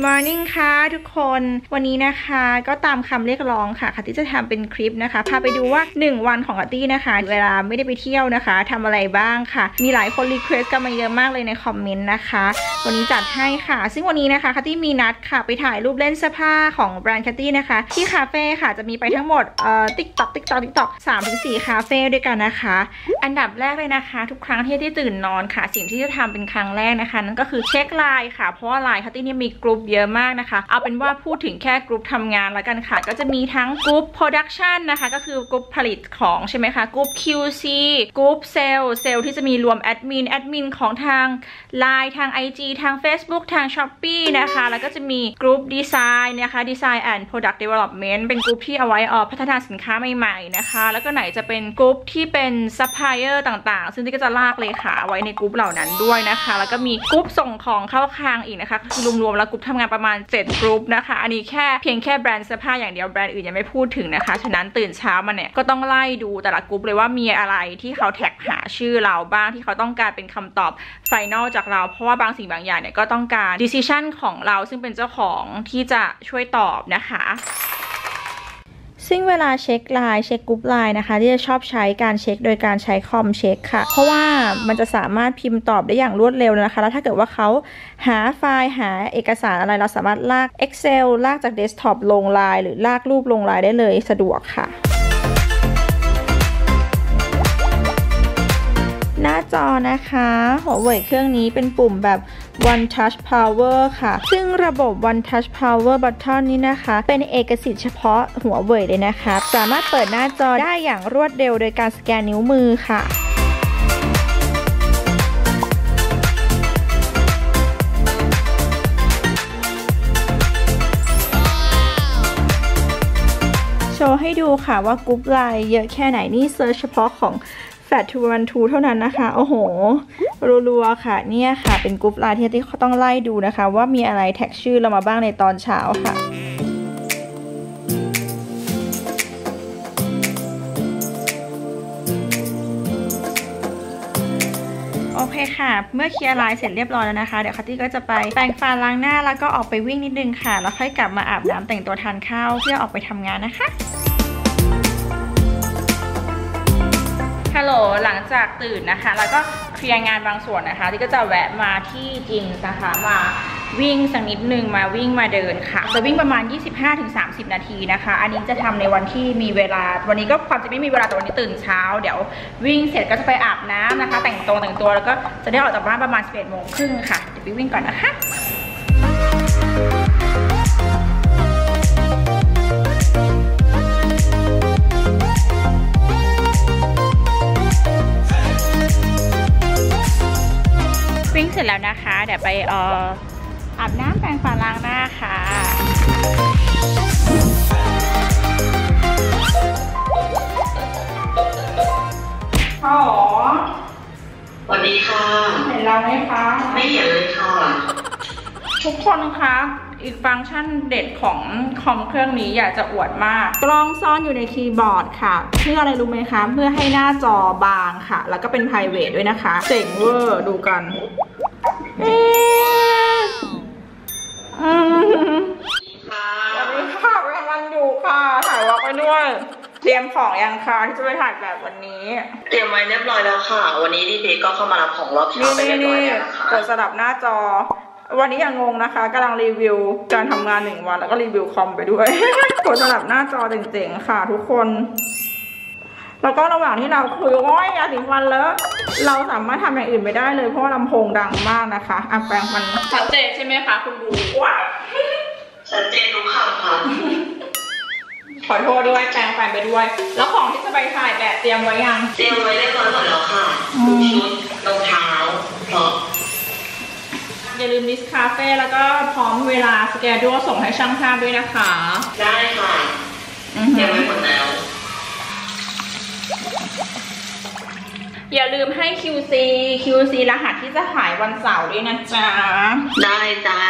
Good morning ค่ะทุกคนวันนี้นะคะก็ตามคำเรียกร้องค่ะค่ะที่จะทำเป็นคลิปนะคะพาไปดูว่า 1 วันของแคทตี้นะคะ เวลาไม่ได้ไปเที่ยวนะคะทำอะไรบ้างค่ะ มีหลายคน request กันมาเยอะมากเลยในคอมเมนต์นะคะ วันนี้จัดให้ค่ะ ซึ่งวันนี้นะคะแคทตี้มีนัดค่ะไปถ่ายรูปเล่นเสื้อผ้าของแบรนด์แคทตี้นะคะ ที่คาเฟ่ค่ะจะมีไปทั้งหมดเอ่อติ๊กต็อกติ๊กต็อกติ๊กต็อกสามถึงสี่คาเฟ่ด้วยกันนะคะอันดับแรกเลยนะคะ ทุกครั้งที่ที่ตื่นนอนค่ะ สิ่งที่จะทำเป็นครั้งแรกนะคะ นั่นก็คือเช็คไลน์ค่ะ เพราะว่าไลน์แคทตี้นี่มีกลุ่มเยอะมากนะคะ เอาเป็นว่าพูดถึงแค่กลุ่มทำงานแล้วกันค่ะ ก็จะมีทั้งกลุ่ม production นะคะ ก็คือกลุ่มผลิตของใช่ไหมคะกลุ่ม QC กลุ่ม sales sales ที่จะมีรวมแอดมินแอดมินของทาง Line ทาง IG ทาง Facebook ทาง Shopee นะคะ แล้วก็จะมีกลุ่มดีไซน์นะคะ Design and Product Development เมนต์เป็นกลุ่มที่เอาไว้เอ่อพัฒนาสินค้าใหม่ๆนะคะ แล้วก็ไหนจะเป็นกลุ่มที่เป็นซัพพลายเออร์ต่างๆ ซึ่งที่ก็จะลากเลขาไว้ในกลุ่มเหล่านั้นด้วยนะคะ แล้วก็มีกลุ่มส่งของเข้าคลังอีกนะคะคือรวมๆแล้วกลุ่มทำงานประมาณ 7 กลุ่มนะคะ อันนี้แค่เพียงแค่แบรนด์เสื้อผ้าอย่างเดียวแบรนด์อื่นยังไม่พูดถึงนะคะ ฉะนั้นตื่นเช้ามาเนี่ยก็ต้องไล่ดูแต่ละกลุ่มเลยว่ามีอะไรที่เขาแท็กหาชื่อเราบ้างที่เขาต้องการเป็นคำตอบ final จากเราเพราะว่าบางสิ่งบางอย่างเนี่ยก็ต้องการ decision ของเราซึ่งเป็นเจ้าของที่จะช่วยตอบนะคะ ซึ่งเวลาเช็คไลน์เช็คกรุ๊ปไลน์นะคะ ที่จะชอบใช้การเช็คโดยการใช้คอมเช็คค่ะ เพราะว่ามันจะสามารถพิมพ์ตอบได้อย่างรวดเร็วนะคะ แล้วถ้าเกิดว่าเขาหาไฟล์หาเอกสารอะไรเราสามารถลาก Excel ลากจากเดสก์ท็อปลงไลน์หรือลากรูปลงไลน์ได้เลยสะดวกค่ะหน้าจอนะคะหัวเว่ยเครื่องนี้เป็นปุ่มแบบ One Touch Power ค่ะ ซึ่งระบบ One Touch Power Button นี้นะคะ เป็นเอกสิทธิ์เฉพาะหัวเว่ยเลยนะคะ สามารถเปิดหน้าจอได้อย่างรวดเร็วโดยการสแกนนิ้วมือค่ะโชว์ให้ดูค่ะว่ากรุ๊ปไลน์เยอะแค่ไหนนี่ search เฉพาะของ f a t 2 1 2เท่านั้นนะคะ โอ้โห รัวๆค่ะ เนี่ยค่ะ เป็นกรุ๊ปไลน์ที่ที่เขาต้องไล่ดูนะคะ ว่ามีอะไรแท็กชื่อเรามาบ้างในตอนเช้าค่ะโอเคค่ะ เมื่อเคลียร์ไลน์เสร็จเรียบร้อยแล้วนะคะ เดี๋ยวแคทตี้ก็จะไปแปรงฟันล้างหน้าแล้วก็ออกไปวิ่งนิดนึงค่ะ แล้วค่อยกลับมาอาบน้ำแต่งตัวทานข้าวเพื่อออกไปทำงานนะคะ ฮัลโหลหลังจากตื่นนะคะ แล้วก็เคลียร์งานบางส่วนนะคะ ที่ก็จะแวะมาที่จิมนะคะมาวิ่งสักนิดนึงมาวิ่งมาเดินค่ะ จะวิ่งประมาณ 25-30 นาทีนะคะ อันนี้จะทำในวันที่มีเวลา วันนี้ก็ความจะไม่มีเวลาแต่วันนี้ตื่นเช้า เดี๋ยววิ่งเสร็จก็จะไปอาบน้ำนะคะ แต่งตัวแต่งตัวแล้วก็จะได้ออกจากบ้านประมาณ11โมงครึ่งค่ะ เดี๋ยวไปวิ่งก่อนนะคะ เสร็จแล้วนะคะ เดี๋ยวไปเอ่ออาบน้ำแปรงฟันล้างหน้าค่ะอ๋อสวัสดีค่ะ เห็นเราไหมคะ ไม่เห็นเลยค่ะ ทุกคนคะอีกฟังก์ชันเด็ดของคอมเครื่องนี้อยากจะอวดมาก กล้องซ่อนอยู่ในคีย์บอร์ดค่ะ เพื่ออะไรรู้ไหมคะ เพื่อให้หน้าจอบางค่ะ แล้วก็เป็น p r i v a t ด้วยนะคะ เจ๋งเวอร์ดูกันเอ๊ะอืมค่ะสวัสดีค่ะกำลังอยู่ค่ะ ถ่ายวอล์กไปด้วย เตรียมของยังคะที่จะไปถ่ายแบบวันนี้ เตรียมไว้เรียบร้อยแล้วค่ะ วันนี้ดีเจก็เข้ามารับของรอบเช้านี่ไปนี่เรียบร้อยนี่แล้วนะคะ กดสลับหน้าจอ วันนี้อย่างงงนะคะกำลังรีวิวการทำงานหนึ่งวัน แล้วก็รีวิวคอมไปด้วย กดสลับหน้าจอเจ๋งๆค่ะ ทุกคน แล้วก็ระหว่างที่เราคุยโอ้ยยาสีฟันแล้วเราสามารถทำอย่างอื่นไม่ได้เลยเพราะว่าลำโพงดังมากนะคะอะแปลงมันชัดเจนใช่ไหมคะคุณบูว้าวชัดเจนทุกคำค่ะขอโทษด้วยแปลงฟันไปด้วย แล้วของที่จะไปถ่ายแบบเตรียมไว้ยัง เตรียมไว้เรียบร้อยหมดแล้วค่ะอืมชุดรองเท้าเพราะอย่าลืมลิสคาเฟ่แล้วก็พร้อมเวลาสแกดูส่งให้ช่างภาพด้วยนะคะ ได้ค่ะอือเตรีหืยมอไว้หมดแล้ว อย่าลืมให้ QC QC รหัสที่จะขายวันเสาร์ด้วยนะจ๊ะ ได้จ้า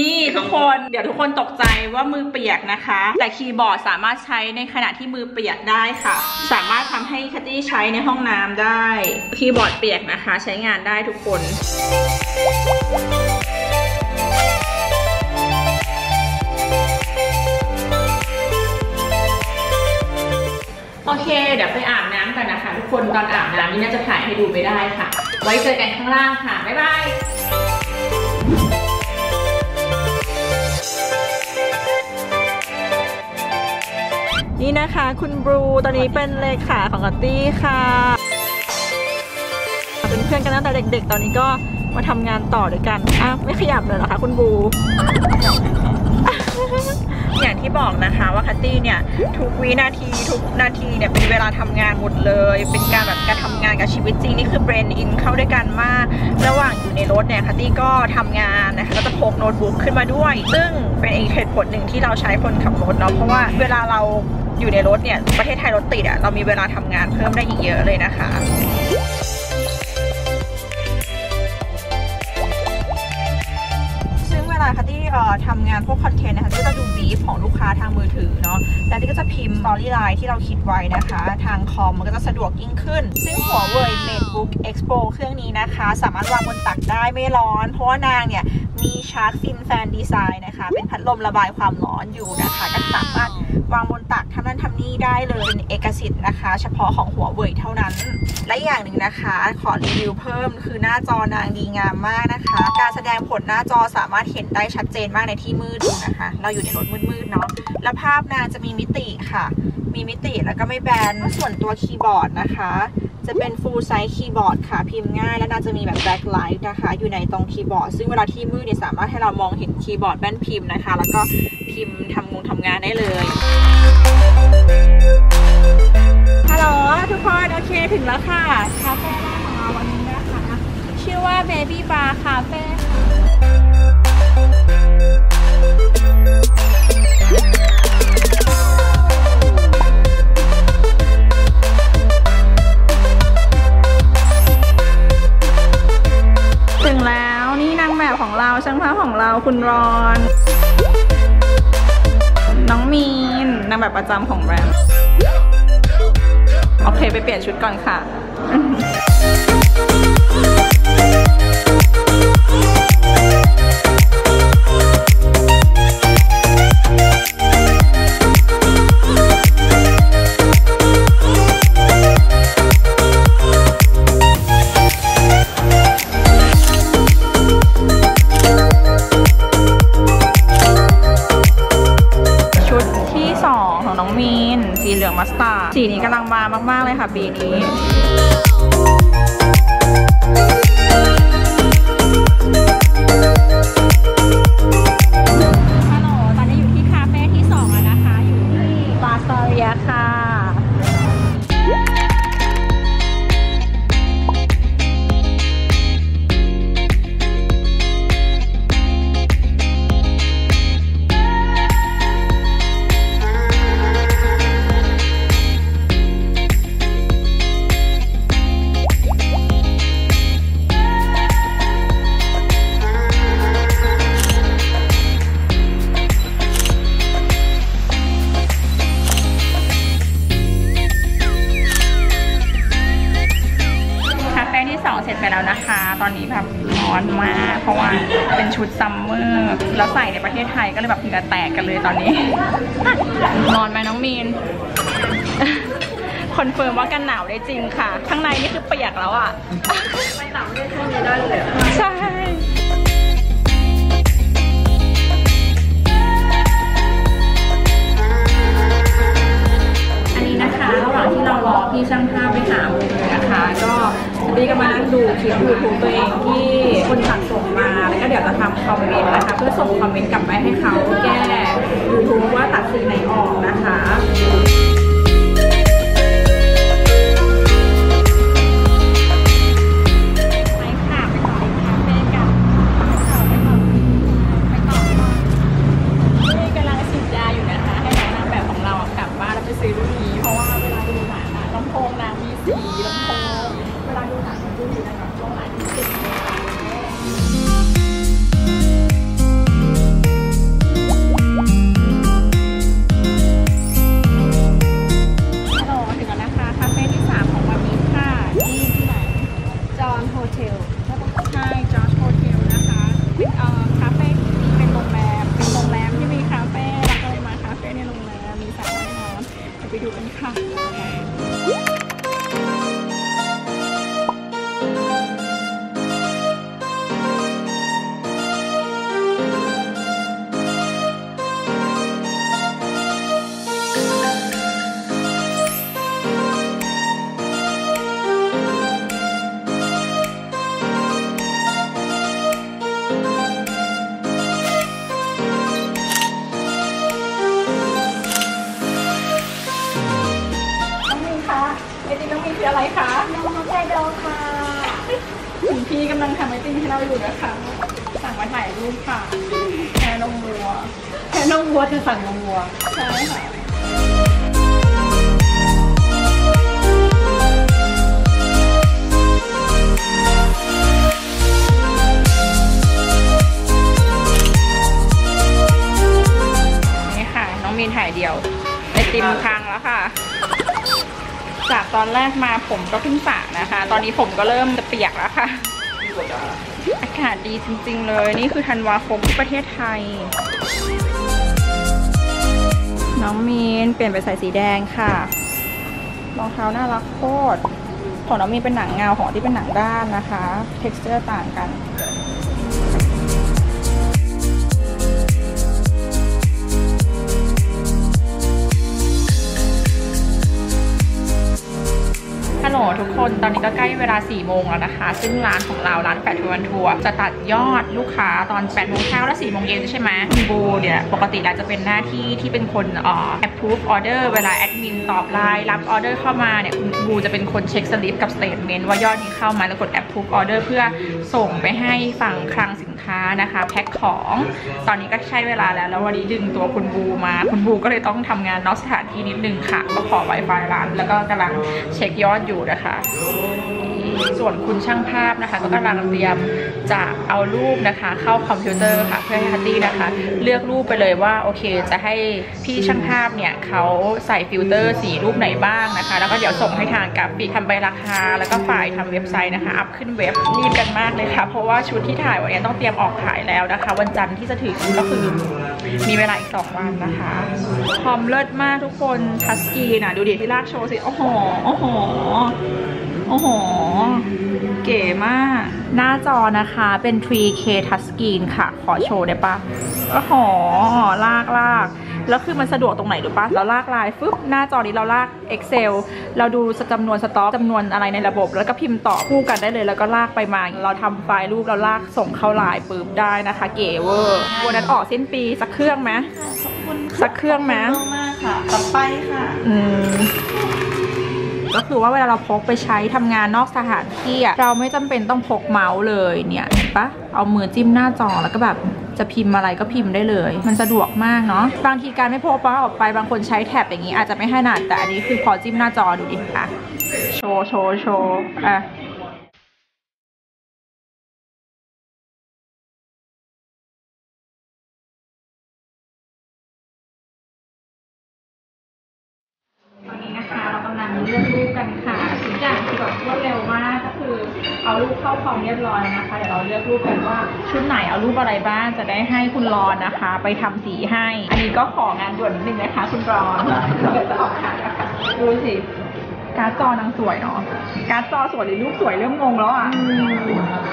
นี่ทุกคน เดี๋ยวทุกคนตกใจว่ามือเปียกนะคะ แต่คีย์บอร์ดสามารถใช้ในขณะที่มือเปียกได้ค่ะ สามารถทำให้คัตตี้ใช้ในห้องน้ำได้ คีย์บอร์ดเปียกนะคะ ใช้งานได้ทุกคนโอเค เดี๋ยวไปอาบน้ กันนะคะ ทุกคนตอนอาบน้ำนี่น่าจะถ่ายให้ดูไม่ได้ค่ะ ไว้เจอกันข้างล่างค่ะ บ๊ายบายนี่นะคะ คุณบรูตอนนี้เป็นเลขาของกัตตี้ค่ะเป็นเพื่อนกันตั้งแต่เด็กๆ ตอนนี้ก็มาทำงานต่อด้วยกันอ้าวไม่ขยับเลยเหรอคะคุณบรู อย่างที่บอกนะคะว่าคัตตี้เนี่ยทุกวินาทีทุกนาทีเนี่ยเป็นเวลาทำงานหมดเลย เป็นการแบบการทำงานกับชีวิตจริงนี่คือเบรนอินเข้าด้วยกันมากระหว่างอยู่ในรถเนี่ยคัตตี้ก็ทำงานนะคะก็จะพกโน้ตบุ๊กขึ้นมาด้วย ซึ่งเป็นอีกเหตุผลหนึ่งที่เราใช้คนขับรถเนาะเพราะว่าเวลาเราอยู่ในรถเนี่ยประเทศไทยรถติดอะเรามีเวลาทำงานเพิ่มได้อีกเยอะเลยนะคะ ทำงานพวก content นะคะก็จะดูบีฟของลูกค้าทางมือถือเนาะแล้วที่ก็จะพิมพ์ storyline ที่เราคิดไว้นะคะ ทางคอมมันก็จะสะดวกยิ่งขึ้น ซึ่งหัวเว่ย MateBook X Pro เครื่องนี้นะคะ สามารถวางบนตักได้ไม่ร้อน เพราะว่านางเนี่ยมี Shark Fin Fan Design นะคะ เป็นพัดลมระบายความร้อนอยู่นะคะก็สามารถ วางบนตักทำนั่นทำนี่ได้เลยเป็นเอกสิทธิ์นะคะ เฉพาะของหัวเว่ยเท่านั้น และอย่างหนึ่งนะคะ ขอรีวิวเพิ่มคือหน้าจอนางดีงามมากนะคะ การแสดงผลหน้าจอสามารถเห็นได้ชัดเจนมากในที่มืดนะคะ เราอยู่ในรถมืดๆเนาะแล้วภาพนางจะมีมิติค่ะ มีมิติแล้วก็ไม่แบนส่วนตัวคีย์บอร์ดนะคะ จะเป็น full size keyboard ค่ะ พิมพ์ง่าย และนางจะมีแบบ backlight นะคะ อยู่ในตรงคีย์บอร์ด ซึ่งเวลาที่มืดเนี่ยสามารถให้เรามองเห็นคีย์บอร์ดแป้นพิมพ์นะคะ แล้วก็พิมพ์ทำงงทำงานได้เลยฮัลโหลทุกคน โอเคถึงแล้วค่ะ คาเฟ่แรกของเราวันนี้นะคะ ชื่อว่า Baby Bar Cafe ค่ะ เราช่างภาพของเราคุณรอน น้องมีนนางแบบประจำของแบรนด์โอเคไปเปลี่ยนชุดก่อนค่ะ สีนี้กำลังมามาก ๆ เลยค่ะปีนี้ คาเฟ่ที่2เสร็จไปแล้วนะคะ ตอนนี้แบบร้อนมาก เพราะว่าเป็นชุด summer แล้วใส่ในประเทศไทยก็เลยแบบเหงื่อแตกกันเลยตอนนี้ร้อนไหมน้องมีน confirm ว่ากันหนาวได้จริงค่ะ ข้างในนี่คือเปียกแล้วอะไม่หนาวได้แค่นี้ได้เลยใช่อันนี้นะคะระหว่างที่เรารอพี่ช่างภาพไปหามุมนะคะ ก็ บี้ก็มานั่งดูคลิปยูทูบตัวเองที่คนสั่งส่งมาแล้วก็เดี๋ยวจะทำคอมเมนต์นะคะเพื่อส่งคอมเมนต์กลับไปให้เขาแก้ยูทูบว่าตัดสีไหนออก อะไรคะน้องไทโดค่ะคุณพี่กำลังทำไอติมให้เราอยู่นะคะสั่งมาถ่ายรูปค่ะแค่นมวัวแค่นมวัวเธอสั่งนมวัวใช่ค่ะนี่ค่ะ น้องมีนถ่ายเดียวไอติมค้างแล้วค่ะ จากตอนแรกมาผมก็เพิ่งสระนะคะ ตอนนี้ผมก็เริ่มจะเปียกแล้วค่ะ อากาศดีจริง ๆ เลย นี่คือธันวาคมที่ประเทศไทย น้องมีนเปลี่ยนไปใส่สีแดงค่ะ รองเท้าน่ารักโคตร ของน้องมีนเป็นหนังเงาของที่เป็นหนังด้านนะคะเท็กซ์เจอร์ต่างกัน ฮัลโหลทุกคนตอนนี้ก็ใกล้เวลา 4 โมงแล้วนะคะ ซึ่งร้านของเราร้านแฟชั่นทัวร์จะตัดยอดลูกค้าตอน8โมงเช้าและ4โมงเย็นใช่ไหมคุณบูเนี่ยปกติแล้วจะเป็นหน้าที่ที่เป็นคนอ่อ approve order เวลาแอดมินตอบไลน์รับออเดอร์เข้ามาเนี่ยคุณบูจะเป็นคนเช็คสลิปกับ statement ว่ายอดนี้เข้ามาแล้วกด approve order เพื่อส่งไปให้ฝั่งคลังสินค้านะคะแพ็คของตอนนี้ก็ใช่เวลาแล้วแล้ววันนี้ดึงตัวคุณบูมาคุณบูก็เลยต้องทำงานนอกสถานที่นิดนึงค่ะก็ขอ Wi-Fi ร้านแล้วก็กำลังเช็คยอดอยู่นะคะ ส่วนคุณช่างภาพนะคะ ก็กำลังเตรียมจะเอารูปนะคะ เข้าคอมพิวเตอร์ค่ะเพื่อให้แคทตี้นะคะ เลือกรูปไปเลยว่าโอเค จะให้พี่ช่างภาพเนี่ยเขาใส่ฟิลเตอร์สีรูปไหนบ้างนะคะ แล้วก็เดี๋ยวส่งให้ทางกราฟิกทำใบราคา แล้วก็ฝ่ายทำเว็บไซต์นะคะ อัพขึ้นเว็บรีบกันมากเลยค่ะ เพราะว่าชุดที่ถ่ายวันนี้ต้องเตรียมออกขายแล้วนะคะ วันจันทร์ที่จะถึงก็คือมีเวลาอีกสองวันนะคะคอมเลิศมากทุกคนทัสกีนะดูดิที่ลากโชว์สิ โอ้โห โอ้โห โอ้โห เก๋มาก หน้าจอนะคะเป็น 3K touchscreen ค่ะ ขอโชว์ได้ปะโอ้โห ลากลากแล้วคือมันสะดวกตรงไหนรู้ปะเราลากไลน์ฟึบหน้าจอนี้เราลาก Excel เราดูจำนวนสต็อกจำนวนอะไรในระบบ แล้วก็พิมพ์ต่อคู่กันได้เลย แล้วก็ลากไปมา เราทำไฟล์รูปเราลากส่งเข้าไลน์ปุ๊บได้นะคะ เก๋เวอร์วันนั้นออกสิ้นปีสักเครื่องไหมขอบคุณสักเครื่องไหมขอบคุณมากๆค่ะ ต่อไปค่ะ อืม ก็คือว่าเวลาเราพกไปใช้ทำงานนอกสถานที่อะเราไม่จำเป็นต้องพกเมาส์เลยเนี่ยเห็นปะเอามือจิ้มหน้าจอแล้วก็แบบจะพิมพ์อะไรก็พิมพ์ได้เลย มันสะดวกมากเนาะ บางทีการไม่พกป้าออกไป บางคนใช้แท็บอย่างนี้อาจจะไม่ให้หนาดแต่อันนี้คือพอจิ้มหน้าจอดูดิค่ะ โชว์ โชว์ โชว์ อะ ให้คุณรอนนะคะ ไปทำสีให้ อันนี้ก็ของานด่วนนิดนึงนะคะ คุณรอนเดี๋ยวจะออกขายนะคะดูสิ การ์ดจอนางสวยเนาะ การ์ดจอสวยหรือรูปสวยเริ่มงงแล้วอะ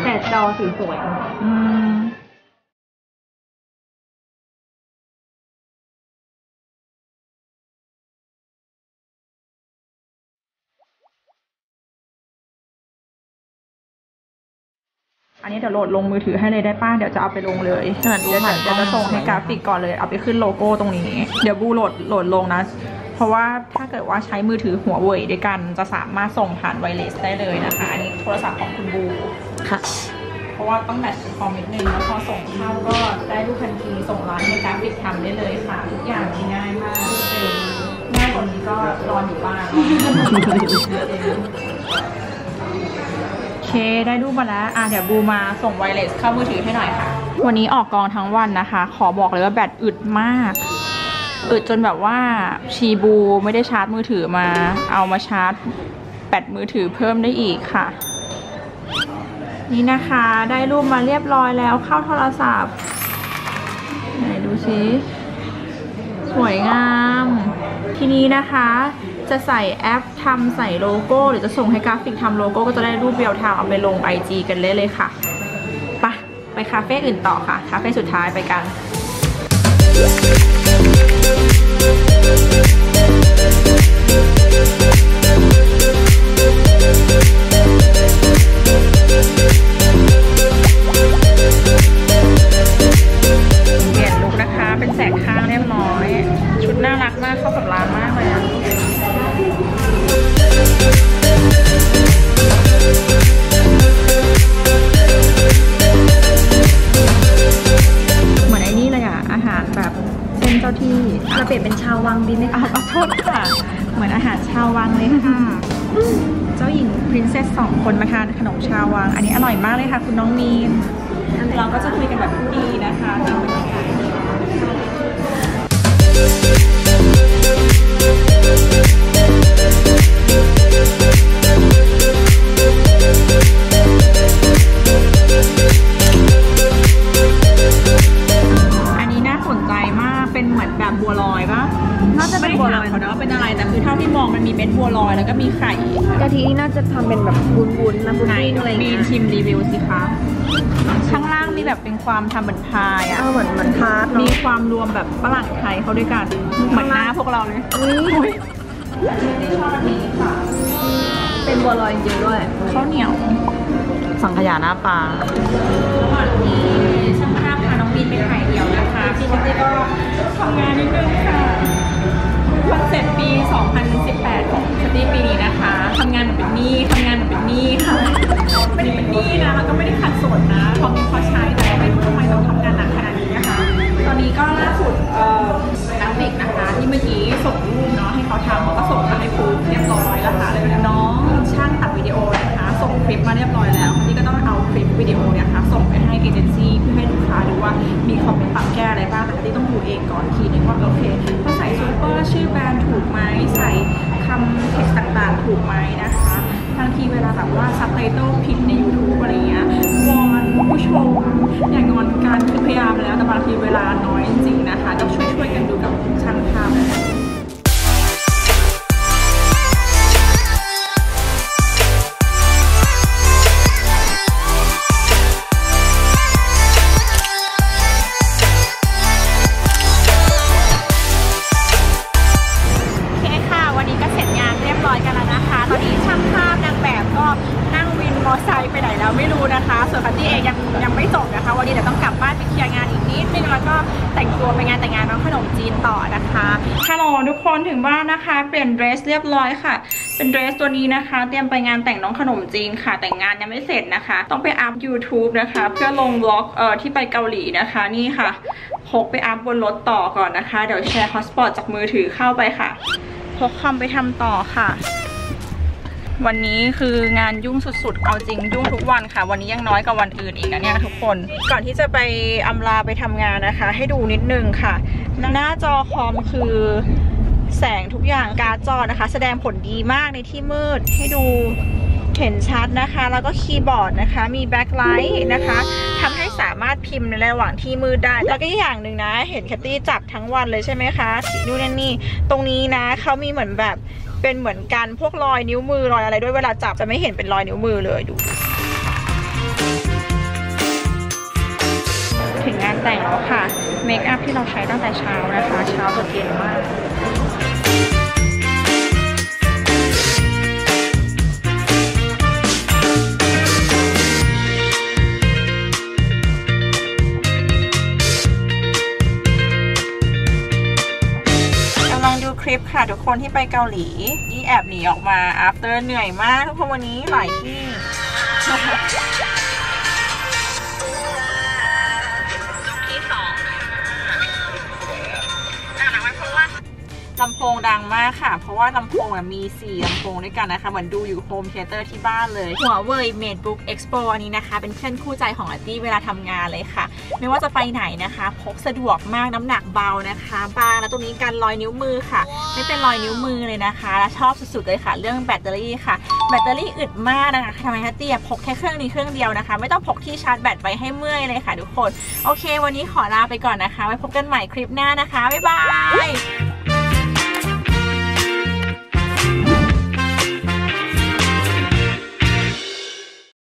แต่จอสวยอืม อันนี้เดี๋ยวโหลดลงมือถือให้เลยได้ป้าเดี๋ยวจะเอาไปลงเลยๆขนาดดูเดี๋ยวผ่านเดี๋ยวจะส่งให้กราฟิกก่อนเลยเอาไปขึ้นโลโก้ตรงนี้ เดี๋ยวบูโหลดโหลดลงนะ เพราะว่าถ้าเกิดว่าใช้มือถือหัวเว่ยด้วยกันจะสามารถส่งผ่าน wireless ได้เลยนะคะอันนี้โทรศัพท์ของคุณบูค่ะเพราะว่าต้อง match กับคอมนิดนึงแล้วพอส่งเข้าก็ได้รูปทันทีส่งร้านให้กราฟิกทำได้เลยค่ะทุกอย่างง่ายมากเร็วง่ายกว่านี้ก็รอนอยู่บ้านโอ เคได้รูปมาแล้วอะเดี๋ยวบูมาส่งไวเลสเข้ามือถือให้หน่อยค่ะ วันนี้ออกกองทั้งวันนะคะ ขอบอกเลยว่าแบตอึดมากอึดจนแบบว่าชีบูไม่ได้ชาร์จมือถือมา เอามาชาร์จแบตมือถือเพิ่มได้อีกค่ะ นี่นะคะได้รูปมาเรียบร้อยแล้วเข้าโทรศัพท์ไหนดูสิสวยงาม ทีนี้นะคะ จะใส่แอปทำใส่โลโก้ หรือจะส่งให้กราฟิกทำโลโก้ก็จะได้รูปเรียวทาวเอาไปลง IG กันเลยเลยค่ะไปะไปคาเฟ่อื่นต่อค่ะ คาเฟ่สุดท้ายไปกันเปลี่ยนลุคนะคะ เป็นแสกข้างเรียบร้อย ชุดน่ารักมากเข้ากับร้านมาก ววังดีไหมอ้าวขอโทษค่ะ เหมือนอาหารชาววังเลยค่ะ เจ้าหญิงพรินเซสสองคนมาทานขนมชาววัง อันนี้อร่อยมากเลยค่ะ คุณน้องมีน เราก็จะคุยกันแบบผู้ดีนะคะตามบรรยากาศ ไม่เป็นได้บัวลถามอยเขานะว่าเป็นอะไรแต่คือเท่าที่มองมันมีเม็ดบัวลอยแล้วก็มีไข่กะทินี่น่าจะทำเป็นแบบวุ้นๆนะวุ้นไหนๆอะไรอย่างมีเงี้ยชิมรีวิวสิคะข้างล่างมีแบบเป็นความทำเหมือนพายอะเออเหมือนเหมือนทาร์ตมีเนาะ ความรวมแบบฝรั่งไทยเขาด้วยกันเหมือนหน้าพวกเราเลยอุ๊ยอุ๊ยที่ชอบอันนี้ค่ะเป็นบัวลอยจริงๆด้วย ข้าวเหนียว สังขยาหน้าปลา ระหว่างที่ช่างภาพพาน้องบีนไปถ่ายเดี่ยวนะคะ พี่ชิคกี้ก็ทำงานนิดนึงค่ะ คอนเซ็ปต์ปี 2018 ของชิคกี้ปีนี้นะคะทำงานเหมือนเป็นหนี้ทำงานเหมือนเป็นหนี้ค่ะไม่ได้เป็นหนี้นะแล้วก็ไม่ได้ขัดสนนะพอมีพอใช้แต่ก็ไม่รู้ วันนี้นะคะ เตรียมไปงานแต่งน้องขนมจีนค่ะ แต่งงานยังไม่เสร็จนะคะ ต้องไปอัพ YouTube นะคะ เพื่อลงบล็อกเอ่อที่ไปเกาหลีนะคะนี่ค่ะพกไปอัพบนรถต่อก่อนนะคะ เดี๋ยวแชร์ฮอสปอตจากมือถือเข้าไปค่ะพกคอมไปทำต่อค่ะ วันนี้คืองานยุ่งสุดๆ เอาจริงยุ่งทุกวันค่ะ วันนี้ยังน้อยกว่าวันอื่นอีกนะเนี่ยทุกคน ก่อนที่จะไปอำลาไปทำงานนะคะ ให้ดูนิดนึงค่ะ หน้าจอคอมคือ แสงทุกอย่างการ์ดจอนะคะ แสดงผลดีมากในที่มืดให้ดูเห็นชัดนะคะ แล้วก็คีย์บอร์ดนะคะ มี backlight นะคะทำให้สามารถพิมพ์ในระหว่างที่มืดได้ แล้วก็อย่างหนึ่งนะ เห็นแคตตี้จับทั้งวันเลยใช่ไหมคะสีนู่นนี่ ตรงนี้นะเขามีเหมือนแบบเป็นเหมือนกันพวกรอยนิ้วมือรอยอะไรด้วยเวลาจับจะไม่เห็นเป็นรอยนิ้วมือเลยดูถึงงานแต่งแล้วค่ะ เมคอัพที่เราใช้ตั้งแต่เช้านะคะ เช้าจนเย็นมาก คลิปค่ะทุกคนที่ไปเกาหลี นี่แอบหนีออกมา after เหนื่อยมากทุกคนวันนี้หลายที่ ลำโพงดังมากค่ะ เพราะว่าลำโพงมี 4ลำโพงด้วยกันนะคะ เหมือนดูอยู่ home theater ที่บ้านเลย Huawei MateBook X Pro อันนี้นะคะ เป็นเพื่อนคู่ใจของแคทตี้เวลาทำงานเลยค่ะ ไม่ว่าจะไปไหนนะคะ พกสะดวกมากน้ำหนักเบานะคะบางแล้วตรงนี้กันรอยนิ้วมือค่ะ ไม่เป็นรอยนิ้วมือเลยนะคะ และชอบสุดๆเลยค่ะ เรื่องแบตเตอรี่ค่ะ แบตเตอรี่อึดมากนะคะทำไมแคทตี้อะพกแค่เครื่องนี้เครื่องเดียวนะคะ ไม่ต้องพกที่ชาร์จแบตไปให้เมื่อยเลยค่ะทุกคน โอเค วันนี้ขอลาไปก่อนนะคะ ไว้พบกันใหม่คลิปหน้านะคะ บ๊ายบาย